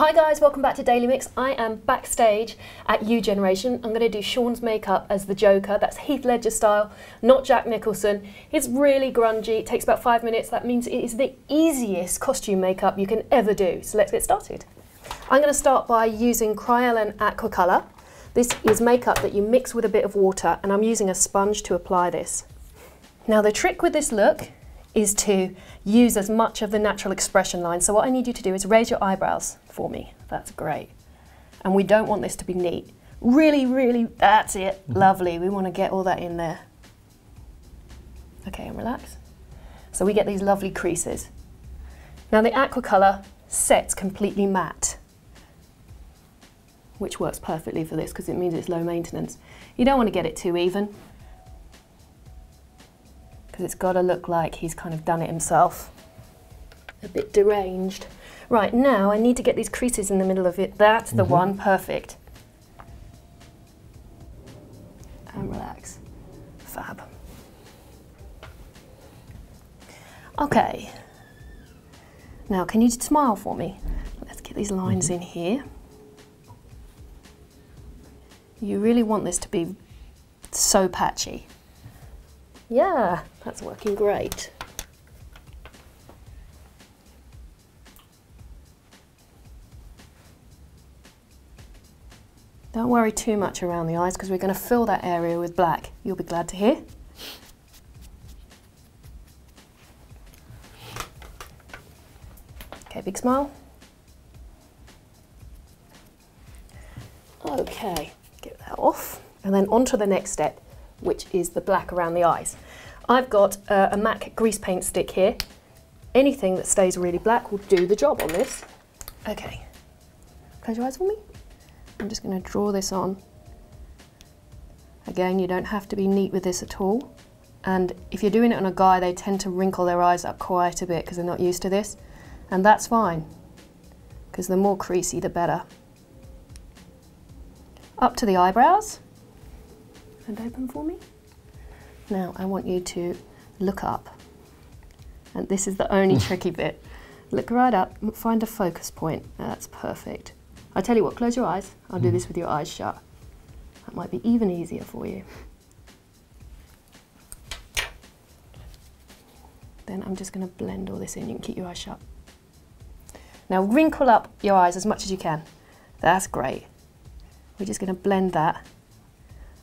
Hi guys, welcome back to Daily Mix. I am backstage at You Generation. I'm going to do Sean's makeup as the Joker. That's Heath Ledger style, not Jack Nicholson. It's really grungy. It takes about five minutes. That means it is the easiest costume makeup you can ever do. So let's get started. I'm going to start by using Kryolan Aquacolor. This is makeup that you mix with a bit of water and I'm using a sponge to apply this. Now the trick with this look is to use as much of the natural expression line. So what I need you to do is raise your eyebrows for me. That's great. And we don't want this to be neat. Really, really, that's it. Mm -hmm. Lovely. We want to get all that in there. Okay, and relax. So we get these lovely creases. Now the aqua colour sets completely matte, which works perfectly for this because it means it's low maintenance. You don't want to get it too even because it's got to look like he's kind of done it himself. A bit deranged. Right, now I need to get these creases in the middle of it. That's the mm -hmm. one, perfect. And relax. Fab. Okay. Now, can you smile for me? Let's get these lines mm -hmm. in here. You really want this to be so patchy. Yeah, that's working great. Don't worry too much around the eyes because we're going to fill that area with black. You'll be glad to hear. Okay, big smile. Okay, get that off. And then on to the next step which is the black around the eyes. I've got uh, a MAC grease paint stick here. Anything that stays really black will do the job on this. Okay, close your eyes for me. I'm just going to draw this on. Again, you don't have to be neat with this at all. And if you're doing it on a guy, they tend to wrinkle their eyes up quite a bit because they're not used to this. And that's fine, because the more creasy, the better. Up to the eyebrows and open for me. Now I want you to look up. And this is the only tricky bit. Look right up, find a focus point. That's perfect. I tell you what, close your eyes. I'll mm. do this with your eyes shut. That might be even easier for you. Then I'm just going to blend all this in. You can keep your eyes shut. Now wrinkle up your eyes as much as you can. That's great. We're just going to blend that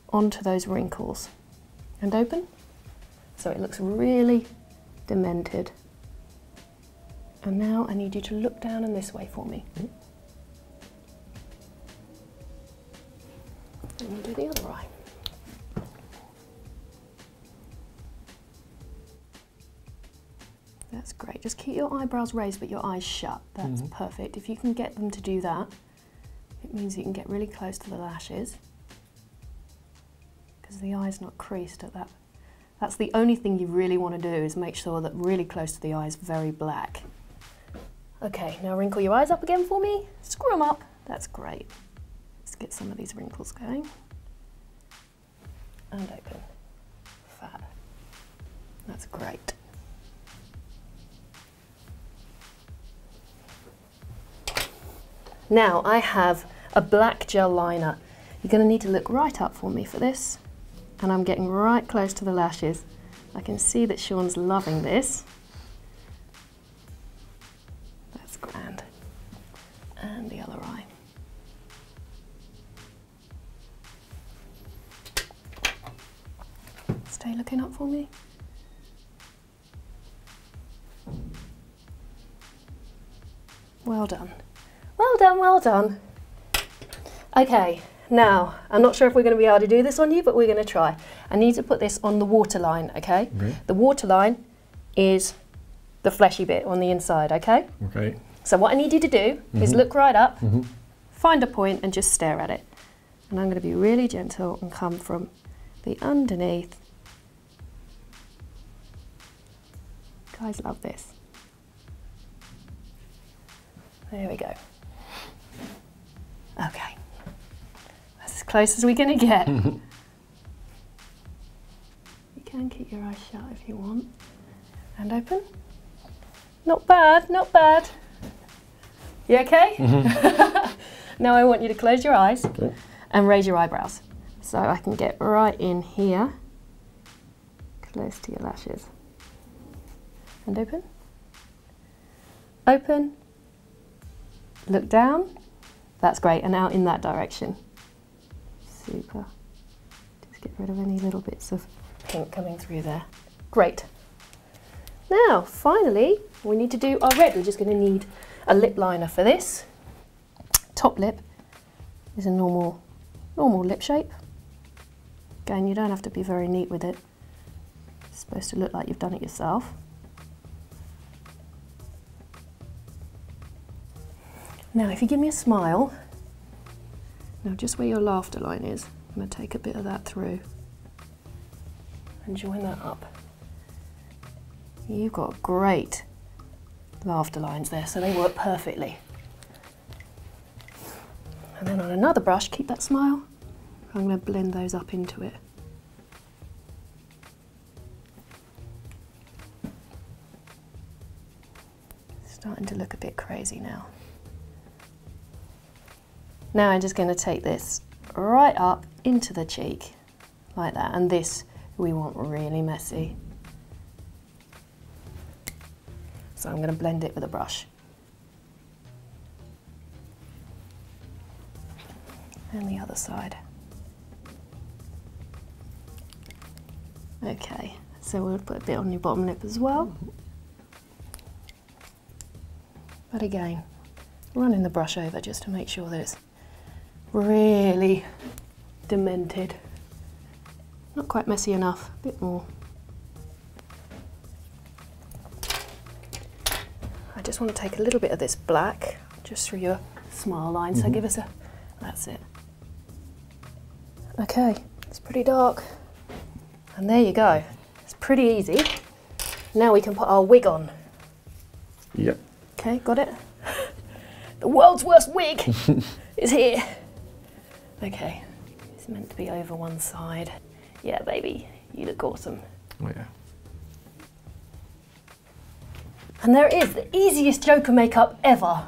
onto those wrinkles and open. So it looks really demented. And now I need you to look down in this way for me. And we'll do the other eye. That's great. Just keep your eyebrows raised but your eyes shut. That's mm -hmm. perfect. If you can get them to do that, it means you can get really close to the lashes because the eye's not creased at that. That's the only thing you really want to do is make sure that really close to the eye is very black. Okay, now wrinkle your eyes up again for me. Screw them up. That's great. Let's get some of these wrinkles going. And open. That's great. Now I have a black gel liner. You're going to need to look right up for me for this and I'm getting right close to the lashes. I can see that Sean's loving this. That's grand. And the other eye. Stay looking up for me. Well done. Well done, well done. Okay, now, I'm not sure if we're going to be able to do this on you, but we're going to try. I need to put this on the waterline, okay? okay. The waterline is the fleshy bit on the inside, okay? Okay. So what I need you to do mm -hmm. is mm-hmm. look right up, mm -hmm. find a point and just stare at it. And I'm going to be really gentle and come from the underneath. Guys love this. There we go. Okay close as we're going to get. you can keep your eyes shut if you want. And open. Not bad, not bad. You okay? Mm-hmm. now I want you to close your eyes Okay. and raise your eyebrows. So I can get right in here, close to your lashes. And open. Open. Look down. That's great. And out in that direction. Super. Just get rid of any little bits of pink coming through there. Great. Now, finally, we need to do our red. We're just going to need a lip liner for this. Top lip is a normal, normal lip shape. Again, you don't have to be very neat with it. It's supposed to look like you've done it yourself. Now, if you give me a smile, now just where your laughter line is, I'm going to take a bit of that through and join that up. You've got great laughter lines there, so they work perfectly. And then on another brush, keep that smile. I'm going to blend those up into it. Starting to look a bit crazy now. Now I'm just going to take this right up into the cheek, like that. And this we want really messy. So I'm going to blend it with a brush. And the other side. Okay, so we'll put a bit on your bottom lip as well. But again, running the brush over just to make sure that it's really demented. Not quite messy enough, a bit more. I just want to take a little bit of this black just through your smile line, so mm-hmm. give us a, that's it. Okay, it's pretty dark. And there you go. It's pretty easy. Now we can put our wig on. Yep. Okay, got it? The world's worst wig is here. Okay, it's meant to be over one side. Yeah, baby, you look awesome. Oh yeah. And there it is, the easiest Joker makeup ever.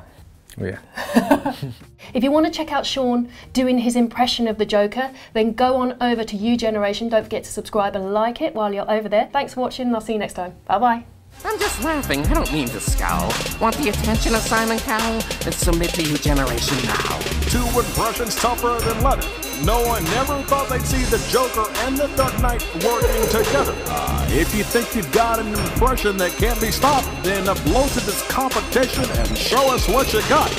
Oh yeah. If you want to check out Sean doing his impression of the Joker, then go on over to You Generation. Don't forget to subscribe and like it while you're over there. Thanks for watching, and I'll see you next time. Bye bye. I'm just laughing. I don't mean to scowl. Want the attention of Simon Cowell? Then submit to your generation now. Two impressions tougher than leather. No one never thought they'd see the Joker and the Dark Knight working together. Uh, if you think you've got an impression that can't be stopped, then blow to this competition and show us what you got.